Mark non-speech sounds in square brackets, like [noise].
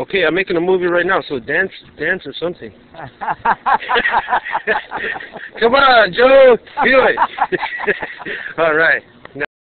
Okay, I'm making a movie right now, so dance, dance or something. [laughs] [laughs] Come on, Joe, do it. [laughs] All right.